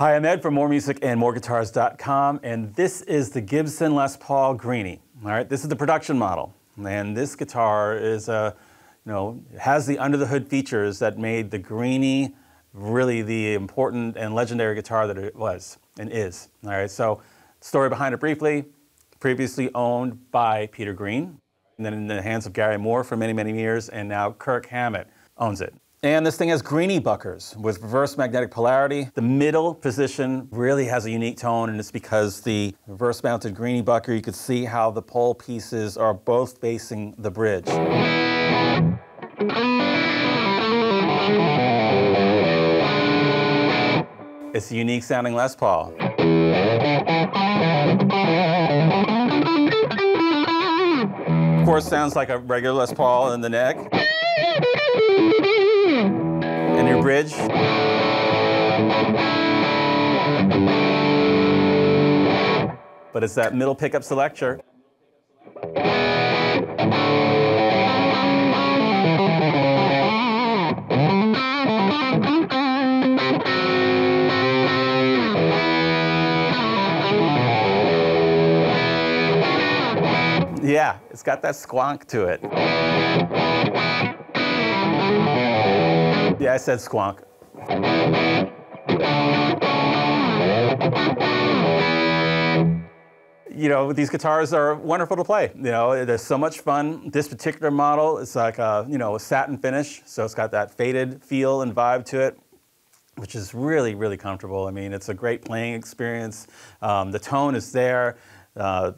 Hi, I'm Ed from Moore Music and MooreGuitars.com, and this is the Gibson Les Paul Greenie. All right, this is the production model, and this guitar is a, you know, has the under the hood features that made the Greenie really the important and legendary guitar that it was and is. All right, so story behind it briefly. Previously owned by Peter Green, and then in the hands of Gary Moore for many, many years, and now Kirk Hammett owns it. And this thing has greeny buckers with reverse magnetic polarity. The middle position really has a unique tone, and it's because the reverse mounted greeny bucker, you can see how the pole pieces are both facing the bridge. It's a unique sounding Les Paul. Of course, sounds like a regular Les Paul in the neck. And your bridge. But it's that middle pickup selector. Yeah, it's got that squonk to it. Yeah, I said squonk. You know, these guitars are wonderful to play. You know, they're so much fun. This particular model is like a, you know, a satin finish, so it's got that faded feel and vibe to it which is really, really comfortable. I mean, it's a great playing experience. Um, the tone is there. Uh,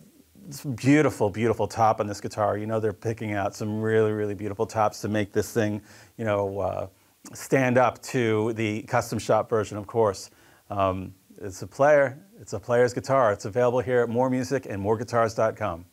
it's beautiful, beautiful top on this guitar. You know they're picking out some really, really beautiful tops to make this thing, you know, uh, stand up to the custom shop version, of course. Um, it's a player, it's a player's guitar. It's available here at Moore Music and MooreGuitars.com.